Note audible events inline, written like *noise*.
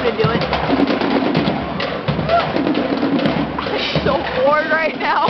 I'm gonna do it. *laughs* I'm so bored right now.